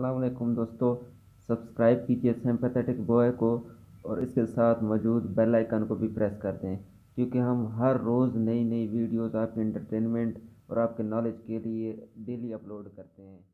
असलकुम दोस्तों। सब्सक्राइब कीजिए सिंपथेटिक बॉय को और इसके साथ मौजूद बेल आइकन को भी प्रेस कर दें, क्योंकि हम हर रोज़ नई नई वीडियोस आपके इंटरटेनमेंट और आपके नॉलेज के लिए डेली अपलोड करते हैं।